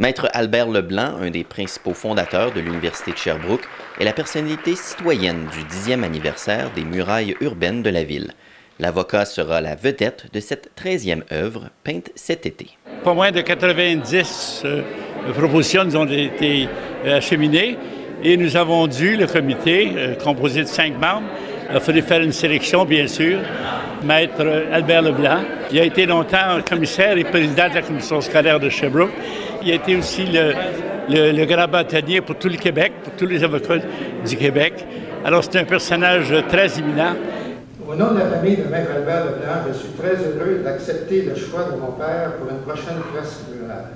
Maître Albert Leblanc, un des principaux fondateurs de l'Université de Sherbrooke, est la personnalité citoyenne du 10e anniversaire des murailles urbaines de la ville. L'avocat sera la vedette de cette 13e œuvre peinte cet été. Pas moins de 90 euh, propositions nous ont été euh, acheminées et nous avons dû, le comité, euh, composé de cinq membres, il a fallu faire une sélection, bien sûr. Maître Albert Leblanc, il a été longtemps commissaire et président de la commission scolaire de Sherbrooke. Il a été aussi le, le, grand bâtonnier pour tout le Québec, pour tous les avocats du Québec. Alors, c'est un personnage très éminent. Au nom de la famille de Maître Albert Leblanc, je suis très heureux d'accepter le choix de mon père pour une prochaine fresque murale.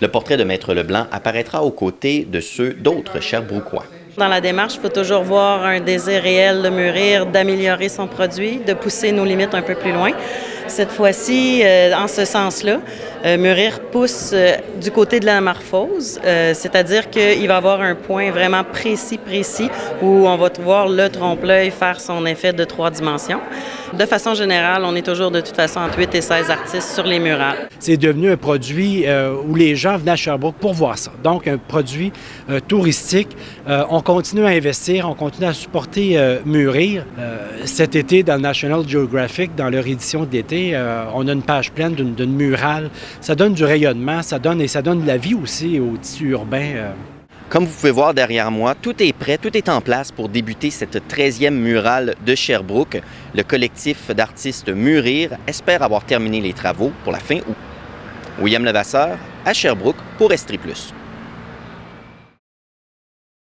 Le portrait de Maître Leblanc apparaîtra aux côtés de ceux d'autres Cherbrouquois. Dans la démarche, il faut toujours voir un désir réel de mûrir, d'améliorer son produit, de pousser nos limites un peu plus loin. Cette fois-ci, euh, en ce sens-là, euh, Mûrir pousse euh, du côté de la morphose, c'est-à-dire qu'il va avoir un point vraiment précis, précis, où on va voir le trompe-l'œil faire son effet de trois dimensions. De façon générale, on est toujours de toute façon entre 8 et 16 artistes sur les murales. C'est devenu un produit où les gens venaient à Sherbrooke pour voir ça. Donc, un produit touristique. on continue à investir, on continue à supporter Mûrir. cet été, dans le National Geographic, dans leur édition d'été, euh, on a une page pleine d'une murale. Ça donne du rayonnement, ça donne et ça donne de la vie aussi au tissu urbain. Euh. Comme vous pouvez voir derrière moi, tout est prêt, tout est en place pour débuter cette 13e murale de Sherbrooke. Le collectif d'artistes Murir espère avoir terminé les travaux pour la fin août. William Levasseur, à Sherbrooke pour Estrie Plus.